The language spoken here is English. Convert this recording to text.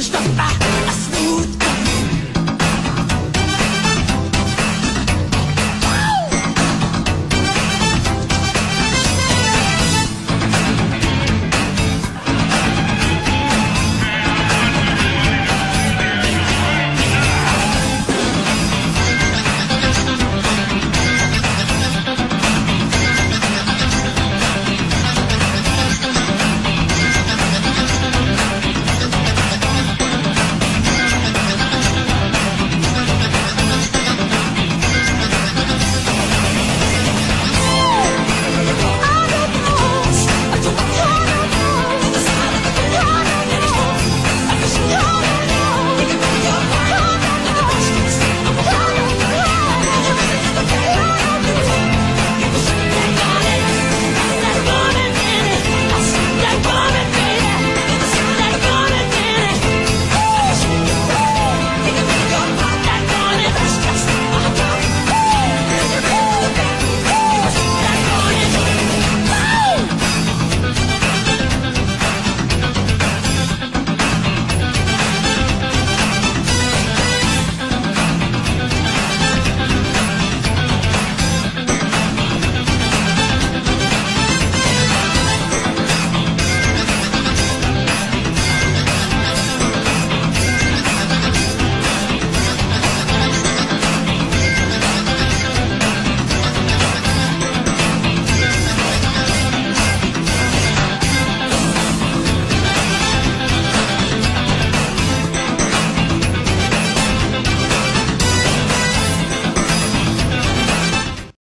Stop stuff.